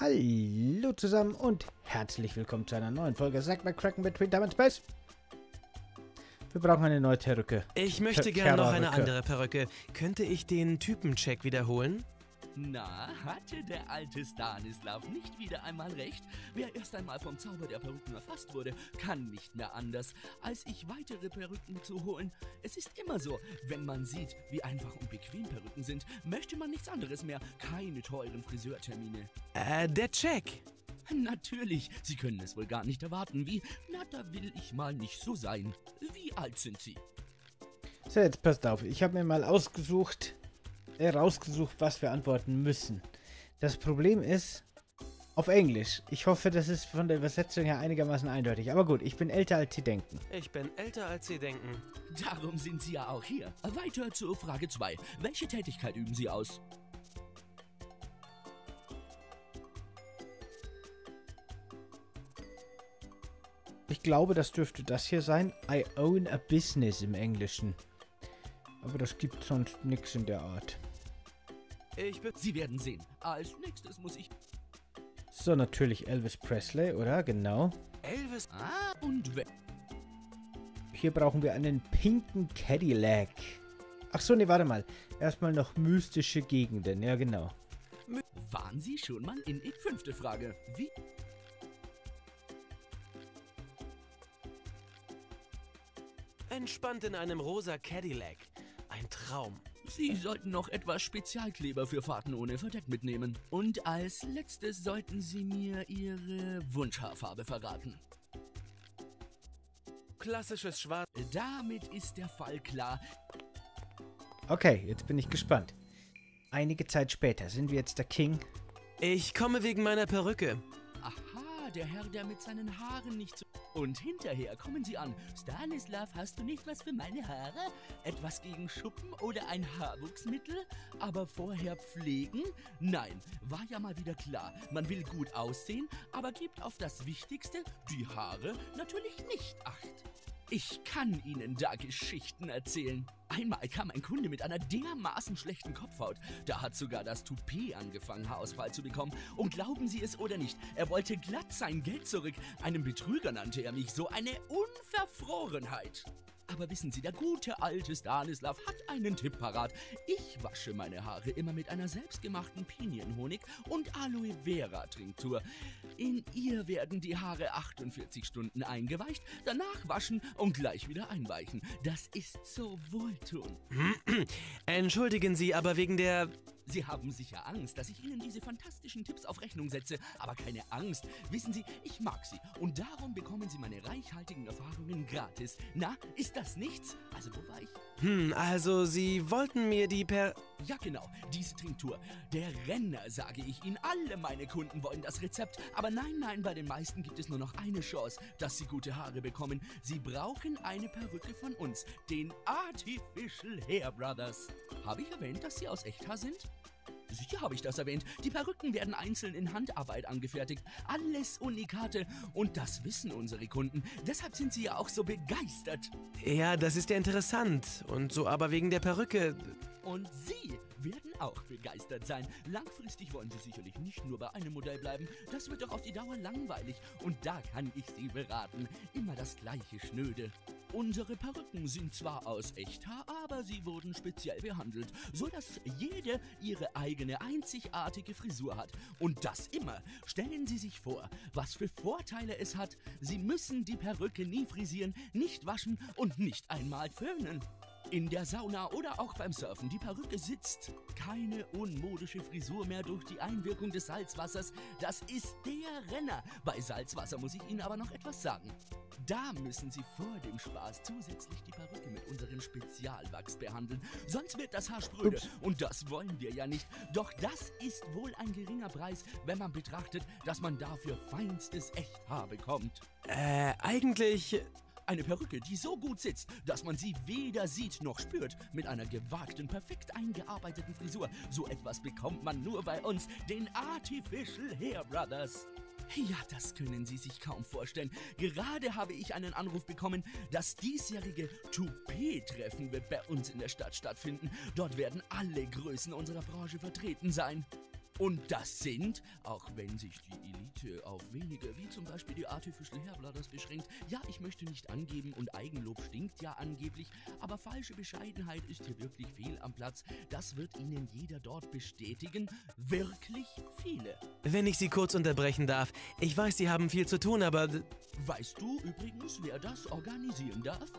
Hallo zusammen und herzlich willkommen zu einer neuen Folge Sagt mal Cracken Between and Space. Wir brauchen eine neue Perücke. Ich möchte gerne noch eine andere Perücke. Könnte ich den Typencheck wiederholen? Na, hatte der alte Stanislav nicht wieder einmal recht? Wer erst einmal vom Zauber der Perücken erfasst wurde, kann nicht mehr anders, als ich weitere Perücken zu holen. Es ist immer so, wenn man sieht, wie einfach und bequem Perücken sind, möchte man nichts anderes mehr, keine teuren Friseurtermine. Äh, der Check. Natürlich, Sie können es wohl gar nicht erwarten, wie, na, da will ich mal nicht so sein. Wie alt sind Sie? So, jetzt passt auf. Ich habe mir mal ausgesucht, rausgesucht, was wir antworten müssen. Das Problem ist, auf Englisch. Ich hoffe, das ist von der Übersetzung her einigermaßen eindeutig. Aber gut, ich bin älter als Sie denken. Ich bin älter als Sie denken. Darum sind Sie ja auch hier. Weiter zur Frage 2. Welche Tätigkeit üben Sie aus? Ich glaube, das dürfte das hier sein. I own a business im Englischen. Aber das gibt sonst nichts in der Art. Ich bin... Sie werden sehen. Als nächstes muss ich. So, natürlich Elvis Presley, oder? Genau. Elvis... Ah, und. Hier brauchen wir einen pinken Cadillac. Ach so, nee, warte mal. Erstmal noch mystische Gegenden. Ja, genau. Waren Sie schon mal in It? Fünfte Frage. Wie? Entspannt in einem rosa Cadillac. Ein Traum. Sie sollten noch etwas Spezialkleber für Fahrten ohne Verdeck mitnehmen. Und als letztes sollten Sie mir Ihre Wunschhaarfarbe verraten. Klassisches Schwarz... Damit ist der Fall klar. Okay, jetzt bin ich gespannt. Einige Zeit später sind wir jetzt der King. Ich komme wegen meiner Perücke. Der Herr, der mit seinen Haaren nicht so. Und hinterher kommen Sie an. Stanislav, hast du nicht was für meine Haare? Etwas gegen Schuppen oder ein Haarwuchsmittel? Aber vorher pflegen? Nein, war ja mal wieder klar. Man will gut aussehen, aber gibt auf das Wichtigste, die Haare, natürlich nicht Acht. Ich kann Ihnen da Geschichten erzählen. Einmal kam ein Kunde mit einer dermaßen schlechten Kopfhaut. Da hat sogar das Toupet angefangen, Haarausfall zu bekommen. Und glauben Sie es oder nicht, er wollte glatt sein Geld zurück. Einem Betrüger nannte er mich so eine Unverfrorenheit. Aber wissen Sie, der gute alte Stanislav hat einen Tipp parat. Ich wasche meine Haare immer mit einer selbstgemachten Pinienhonig und Aloe Vera Trinktur. In ihr werden die Haare 48 Stunden eingeweicht, danach waschen und gleich wieder einweichen. Das ist so wohltuend. Entschuldigen Sie, aber wegen der... Sie haben sicher Angst, dass ich Ihnen diese fantastischen Tipps auf Rechnung setze, aber keine Angst. Wissen Sie, ich mag Sie und darum bekommen Sie meine reichhaltigen Erfahrungen gratis. Na, ist das nichts? Also wo war ich? Hm, also Sie wollten mir die Per... Ja genau, diese Trinktur. Der Renner, sage ich Ihnen. Alle meine Kunden wollen das Rezept. Aber nein, nein, bei den meisten gibt es nur noch eine Chance, dass Sie gute Haare bekommen. Sie brauchen eine Perücke von uns, den Artificial Hair Brothers. Habe ich erwähnt, dass Sie aus Echthaar sind? Sicher habe ich das erwähnt. Die Perücken werden einzeln in Handarbeit angefertigt. Alles Unikate. Und das wissen unsere Kunden. Deshalb sind sie ja auch so begeistert. Ja, das ist ja interessant. Und so aber wegen der Perücke... Und Sie werden auch begeistert sein. Langfristig wollen Sie sicherlich nicht nur bei einem Modell bleiben. Das wird doch auf die Dauer langweilig. Und da kann ich Sie beraten. Immer das gleiche Schnöde. Unsere Perücken sind zwar aus Echthaar, aber sie wurden speziell behandelt, so dass jede ihre eigene einzigartige Frisur hat. Und das immer. Stellen Sie sich vor, was für Vorteile es hat. Sie müssen die Perücke nie frisieren, nicht waschen und nicht einmal föhnen. In der Sauna oder auch beim Surfen, die Perücke sitzt. Keine unmodische Frisur mehr durch die Einwirkung des Salzwassers. Das ist der Renner. Bei Salzwasser muss ich Ihnen aber noch etwas sagen. Da müssen Sie vor dem Spaß zusätzlich die Perücke mit unserem Spezialwachs behandeln. Sonst wird das Haar spröde. Ups. Und das wollen wir ja nicht. Doch das ist wohl ein geringer Preis, wenn man betrachtet, dass man dafür feinstes Echthaar bekommt. Äh, eigentlich... Eine Perücke, die so gut sitzt, dass man sie weder sieht noch spürt, mit einer gewagten, perfekt eingearbeiteten Frisur. So etwas bekommt man nur bei uns, den Artificial Hair Brothers. Ja, das können Sie sich kaum vorstellen. Gerade habe ich einen Anruf bekommen, das diesjährige Toupet-Treffen wird bei uns in der Stadt stattfinden. Dort werden alle Größen unserer Branche vertreten sein. Und das sind, auch wenn sich die Elite auf wenige, wie zum Beispiel die Artificial Hairbladders beschränkt, ja, ich möchte nicht angeben und Eigenlob stinkt ja angeblich, aber falsche Bescheidenheit ist hier wirklich fehl am Platz. Das wird Ihnen jeder dort bestätigen. Wirklich viele. Wenn ich Sie kurz unterbrechen darf. Ich weiß, Sie haben viel zu tun, aber... Weißt du übrigens, wer das organisieren darf?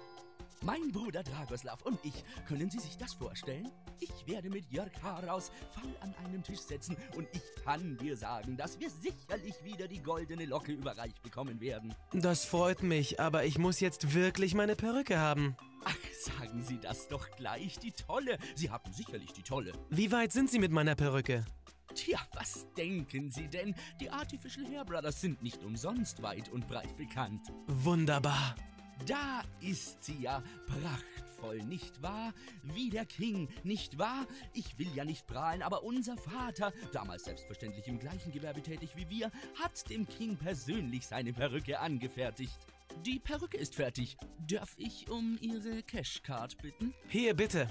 Mein Bruder Dragoslav und ich, können Sie sich das vorstellen? Ich werde mit Jörg Haraus Fall an einen Tisch setzen und ich kann dir sagen, dass wir sicherlich wieder die goldene Locke überreicht bekommen werden. Das freut mich, aber ich muss jetzt wirklich meine Perücke haben. Ach, sagen Sie das doch gleich, die tolle. Sie haben sicherlich die tolle. Wie weit sind Sie mit meiner Perücke? Tja, was denken Sie denn? Die Artificial Hair Brothers sind nicht umsonst weit und breit bekannt. Wunderbar. Da ist sie ja prachtvoll, nicht wahr? Wie der King, nicht wahr? Ich will ja nicht prahlen, aber unser Vater, damals selbstverständlich im gleichen Gewerbe tätig wie wir, hat dem King persönlich seine Perücke angefertigt. Die Perücke ist fertig. Darf ich um Ihre Cashcard bitten? Hier, bitte.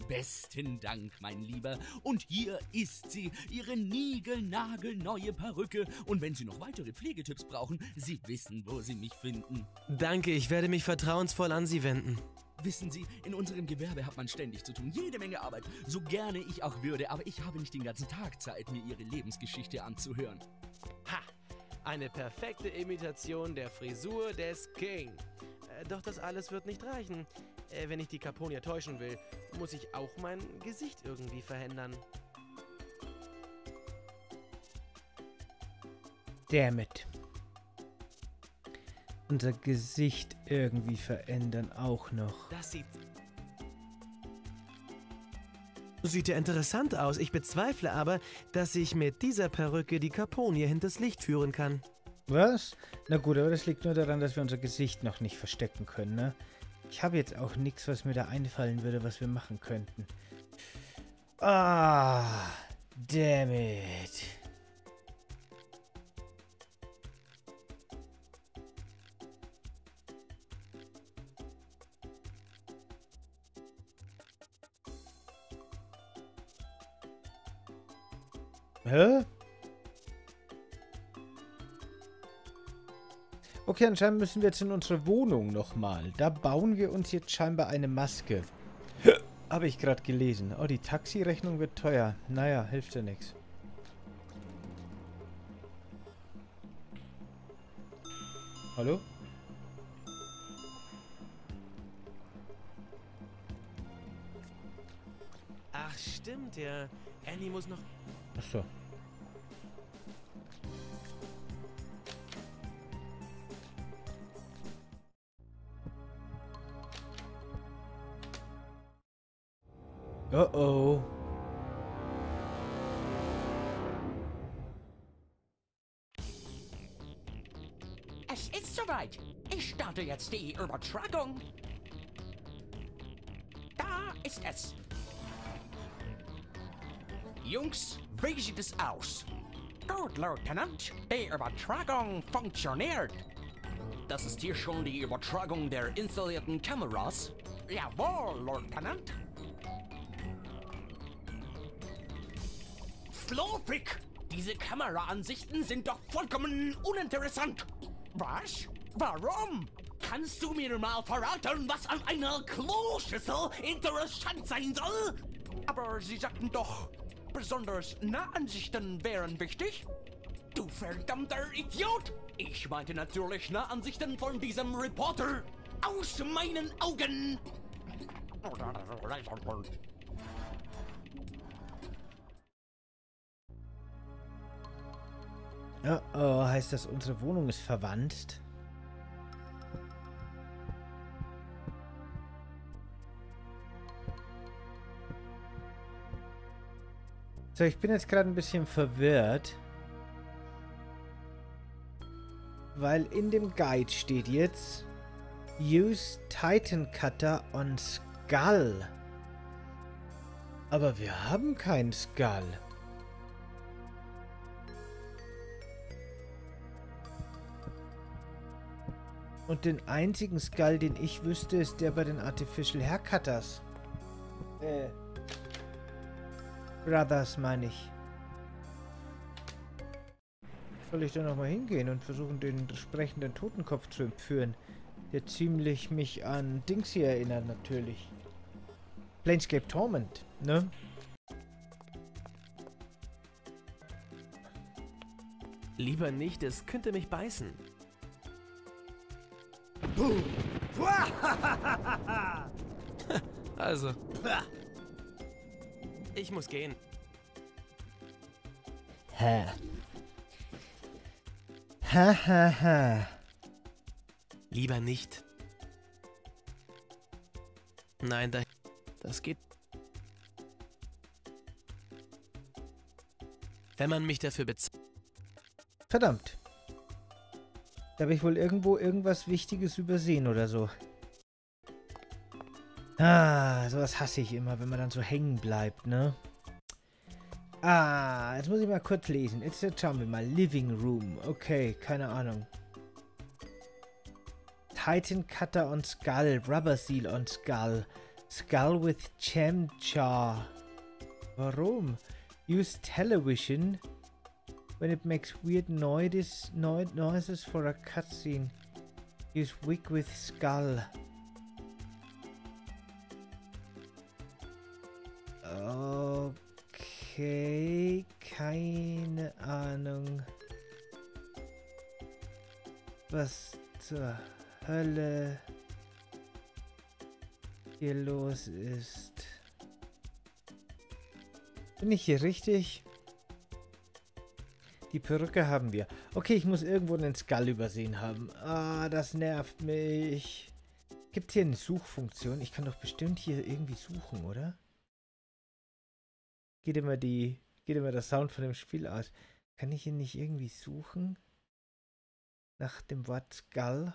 Besten Dank, mein Lieber. Und hier ist sie, Ihre niegelnagelneue Perücke. Und wenn Sie noch weitere Pflegetipps brauchen, Sie wissen, wo Sie mich finden. Danke, ich werde mich vertrauensvoll an Sie wenden. Wissen Sie, in unserem Gewerbe hat man ständig zu tun, jede Menge Arbeit, so gerne ich auch würde, aber ich habe nicht den ganzen Tag Zeit, mir Ihre Lebensgeschichte anzuhören. Ha! Eine perfekte Imitation der Frisur des King. Äh, doch das alles wird nicht reichen. Äh, wenn ich die Caponia täuschen will, muss ich auch mein Gesicht irgendwie verändern. Damn it. Unser Gesicht irgendwie verändern auch noch. Das sieht... Sieht ja interessant aus. Ich bezweifle aber, dass ich mit dieser Perücke die Caponia hinters Licht führen kann. Was? Na gut, aber das liegt nur daran, dass wir unser Gesicht noch nicht verstecken können, ne? Ich habe jetzt auch nichts, was mir da einfallen würde, was wir machen könnten. Ah, damn it. Hä? Okay, anscheinend müssen wir jetzt in unsere Wohnung nochmal. Da bauen wir uns jetzt scheinbar eine Maske. Habe ich gerade gelesen. Oh, die Taxirechnung wird teuer. Naja, hilft ja nichts. Hallo? Ach, stimmt, ja. Annie muss noch... Achso. Oh oh. Es ist soweit. Ich starte jetzt die Übertragung. Da ist es. Jungs, wie sieht es aus? Gut, Lieutenant. Die Übertragung funktioniert. Das ist hier schon die Übertragung der installierten Kameras. Jawohl, Lieutenant. Slowpick! Diese Kameraansichten sind doch vollkommen uninteressant. Was? Warum? Kannst du mir mal verraten, was an einer Kloschüssel interessant sein soll? Aber Sie sagten doch, besonders Nahansichten wären wichtig. Du verdammter Idiot! Ich meinte natürlich Nahansichten von diesem Reporter. Aus meinen Augen! Oh oh, heißt das, unsere Wohnung ist verwandt? So, ich bin jetzt gerade ein bisschen verwirrt. Weil in dem Guide steht jetzt Use Titan Cutter on Skull. Aber wir haben keinen Skull. Und den einzigen Skull, den ich wüsste, ist der bei den Artificial Haircutters. Äh. Brothers, meine ich. Soll ich da nochmal hingehen und versuchen, den sprechenden Totenkopf zu entführen? Der ziemlich mich an Dings hier erinnert, natürlich. Planescape Torment, ne? Lieber nicht, es könnte mich beißen. also. Ich muss gehen. Hä? Ha ha ha. Lieber nicht. Nein, da, das geht. Wenn man mich dafür bezahlt. Verdammt. Da habe ich wohl irgendwo irgendwas Wichtiges übersehen oder so. Ah, sowas hasse ich immer, wenn man dann so hängen bleibt, ne? Ah, jetzt muss ich mal kurz lesen. Jetzt schauen wir mal. Living Room. Okay, keine Ahnung. Titan Cutter on Skull. Rubber Seal on Skull. Skull with Gem Jar. Warum? Use television when it makes weird noises, no noises for a cutscene. Use wig with skull. Okay, keine Ahnung. Was zur Hölle hier los ist. Bin ich hier richtig? Die Perücke haben wir. Okay, ich muss irgendwo einen Skull übersehen haben. Ah, das nervt mich. Gibt es hier eine Suchfunktion? Ich kann doch bestimmt hier irgendwie suchen, oder? Geht immer die, geht immer der Sound von dem Spiel aus. Kann ich hier nicht irgendwie suchen? Nach dem Wort Skull?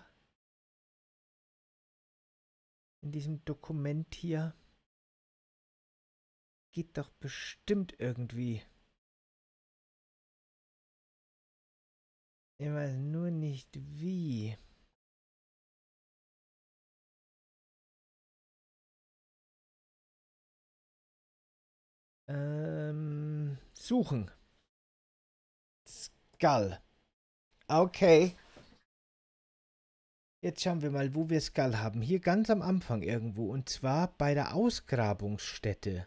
In diesem Dokument hier? Geht doch bestimmt irgendwie. Ich weiß nur nicht wie. Ähm, suchen. Skull. Okay. Jetzt schauen wir mal, wo wir Skull haben. Hier ganz am Anfang irgendwo. Und zwar bei der Ausgrabungsstätte.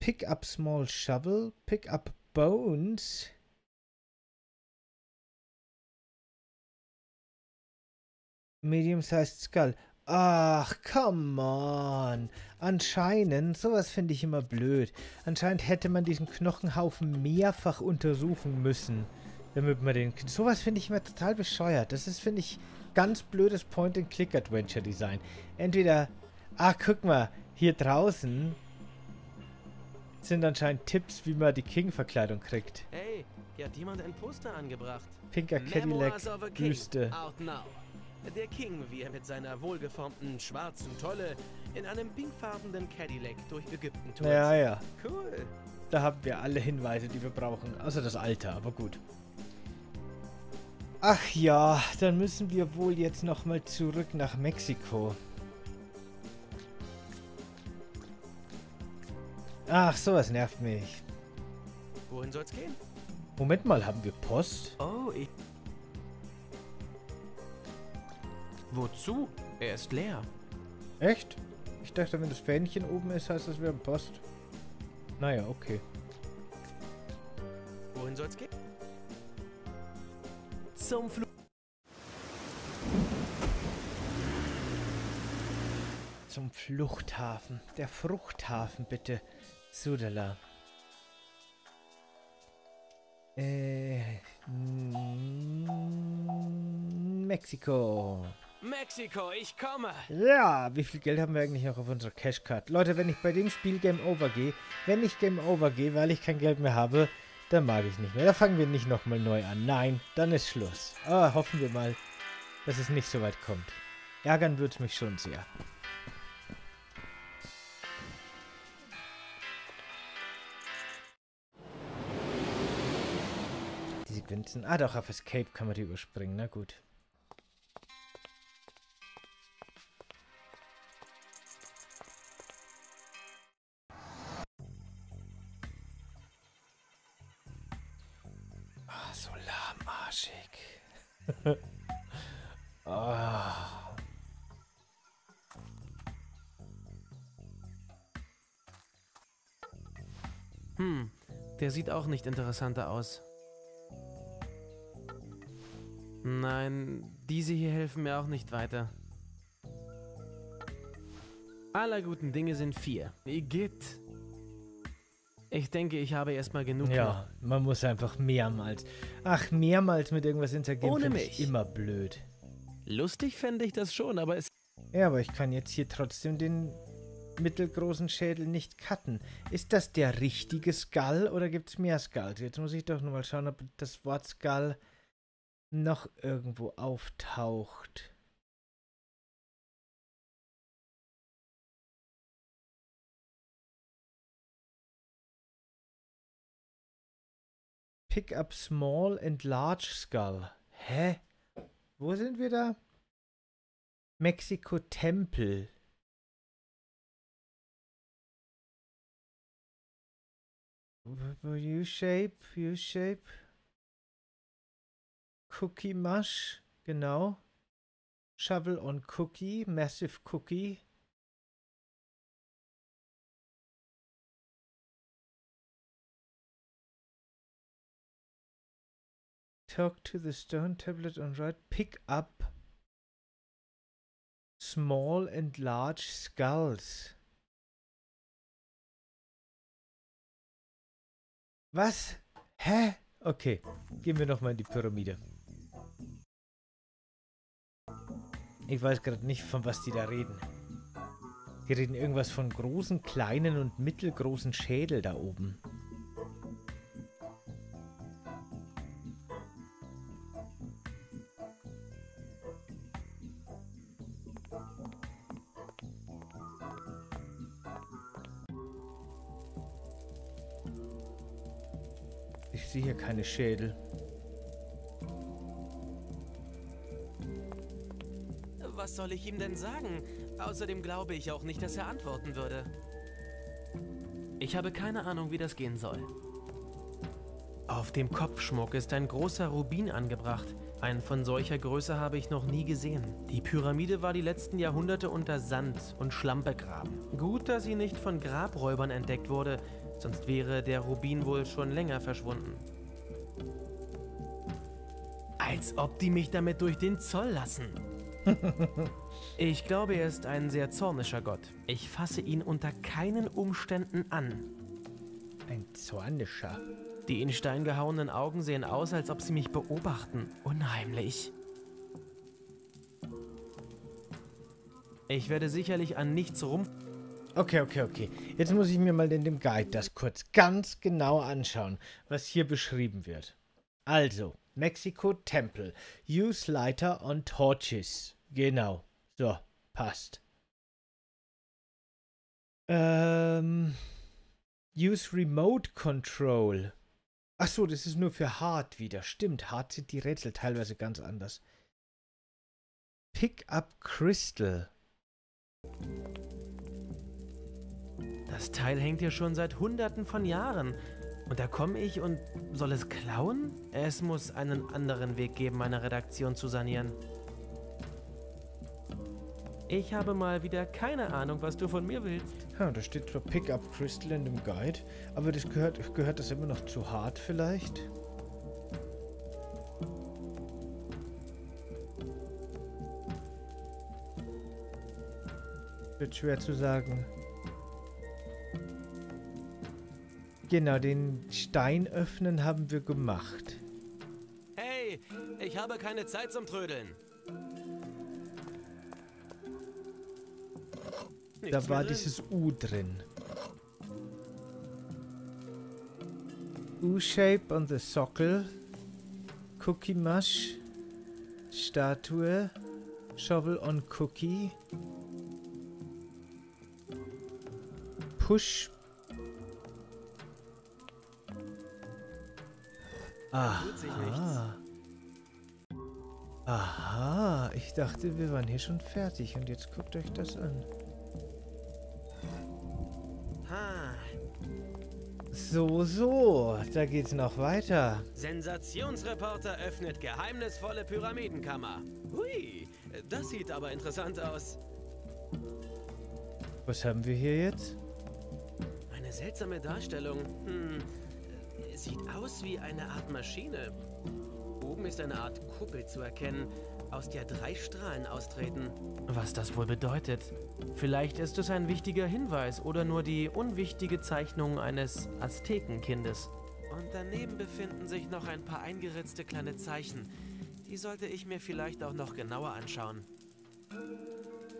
Pick up small shovel. Pick up bones. Medium-sized skull. Ach, come on. Anscheinend, sowas finde ich immer blöd. Anscheinend hätte man diesen Knochenhaufen mehrfach untersuchen müssen, damit man den... Sowas finde ich immer total bescheuert. Das ist, finde ich, ganz blödes Point-and-Click-Adventure-Design. Entweder, ach, guck mal, hier draußen sind anscheinend Tipps, wie man die King-Verkleidung kriegt. Hey, hier hat jemand ein Poster angebracht. Pinker Cadillac, Wüste. Der King, wie er mit seiner wohlgeformten schwarzen Tolle in einem pinkfarbenen Cadillac durch Ägypten tourt. Ja, ja. Cool. Da haben wir alle Hinweise, die wir brauchen. Außer das Alter, aber gut. Ach ja, dann müssen wir wohl jetzt nochmal zurück nach Mexiko. Ach, sowas nervt mich. Wohin soll's gehen? Moment mal, haben wir Post? Oh, ich... Wozu? Er ist leer. Echt? Ich dachte, wenn das Fähnchen oben ist, heißt das, wir haben Post. Naja, okay. Wohin soll's gehen? Zum Flug. Zum Fluchthafen. Der Fruchthafen, bitte. Sudala. Äh. mm, Mexiko. Mexiko, ich komme. Ja, wie viel Geld haben wir eigentlich noch auf unserer Cashcard? Leute, wenn ich bei dem Spiel Game Over gehe, wenn ich Game Over gehe, weil ich kein Geld mehr habe, dann mag ich nicht mehr. Da fangen wir nicht nochmal neu an. Nein, dann ist Schluss. Aber hoffen wir mal, dass es nicht so weit kommt. Ärgern würde es mich schon sehr. Vincent. Ah doch, auf Escape kann man die überspringen, na gut. Ah, so lahmarschig. ah. Hm, der sieht auch nicht interessanter aus. Nein, diese hier helfen mir auch nicht weiter. Aller guten Dinge sind vier. Igitt. Ich denke, ich habe erstmal genug. Ja, man muss einfach mehrmals. Ach, mehrmals mit irgendwas interagieren Ohne mich. immer blöd. Lustig fände ich das schon, aber es. Ja, aber ich kann jetzt hier trotzdem den mittelgroßen Schädel nicht cutten. Ist das der richtige Skull oder gibt es mehr Skulls? Jetzt muss ich doch nur mal schauen, ob das Wort Skull noch irgendwo auftaucht. Pick up small and large skull. Hä? Wo sind wir da? Mexiko Tempel. U-Shape, U-Shape. Cookie Mush, genau. Shovel on Cookie, Massive Cookie. Talk to the stone tablet on right. Pick up small and large skulls. Was? Hä? Okay, gehen wir nochmal in die Pyramide. Ich weiß gerade nicht, von was die da reden. Die reden irgendwas von großen, kleinen und mittelgroßen Schädel da oben. Ich sehe hier keine Schädel. Soll ich ihm denn sagen? Außerdem glaube ich auch nicht, dass er antworten würde. Ich habe keine Ahnung, wie das gehen soll. Auf dem Kopfschmuck ist ein großer Rubin angebracht. Einen von solcher Größe habe ich noch nie gesehen. Die Pyramide war die letzten Jahrhunderte unter Sand und Schlamm begraben. Gut, dass sie nicht von Grabräubern entdeckt wurde, sonst wäre der Rubin wohl schon länger verschwunden. Als ob die mich damit durch den Zoll lassen. Ich glaube, er ist ein sehr zornischer Gott. Ich fasse ihn unter keinen Umständen an. Ein Zornischer. Die in Stein gehauenen Augen sehen aus, als ob sie mich beobachten. Unheimlich. Ich werde sicherlich an nichts rum... Okay, okay, okay. Jetzt muss ich mir mal in dem Guide das kurz ganz genau anschauen, was hier beschrieben wird. Also, Mexiko Tempel. Use lighter on torches. Genau. So, passt. Ähm. Use Remote Control. Ach so, das ist nur für Hard wieder. Stimmt, Hard sind die Rätsel teilweise ganz anders. Pick up Crystal. Das Teil hängt hier schon seit hunderten von Jahren. Und da komme ich und soll es klauen? Es muss einen anderen Weg geben, meine Redaktion zu sanieren. Ich habe mal wieder keine Ahnung, was du von mir willst. Ja, da steht zwar Pick up Crystal in dem Guide, aber das gehört, gehört das immer noch zu hart vielleicht? Wird schwer zu sagen. Genau, den Stein öffnen haben wir gemacht. Hey, ich habe keine Zeit zum Trödeln. Da war dieses U drin. U-Shape on the Sockel. Cookie Mush. Statue. Shovel on Cookie. Push. Ah. Tut sich nichts. Aha, ich dachte, wir waren hier schon fertig und jetzt guckt euch das an. Ha, So, so. Da geht's noch weiter. Sensationsreporter öffnet geheimnisvolle Pyramidenkammer. Hui, das sieht aber interessant aus. Was haben wir hier jetzt? Eine seltsame Darstellung. Hm, sieht aus wie eine Art Maschine. Oben ist eine Art Kuppel zu erkennen, aus der drei Strahlen austreten. Was das wohl bedeutet? Vielleicht ist es ein wichtiger Hinweis oder nur die unwichtige Zeichnung eines Aztekenkindes. Und daneben befinden sich noch ein paar eingeritzte kleine Zeichen. Die sollte ich mir vielleicht auch noch genauer anschauen.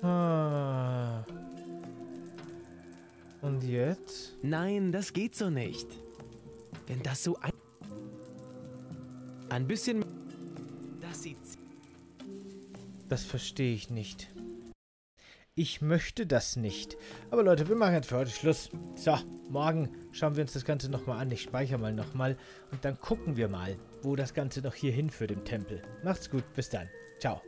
Ah. Und jetzt? Nein, das geht so nicht. Wenn das so ein... Ein bisschen... Das sieht... Das verstehe ich nicht. Ich möchte das nicht. Aber Leute, wir machen jetzt für heute Schluss. So, morgen schauen wir uns das Ganze nochmal an. Ich speichere mal nochmal. Und dann gucken wir mal, wo das Ganze noch hier hinführt im Tempel. Macht's gut, bis dann. Ciao.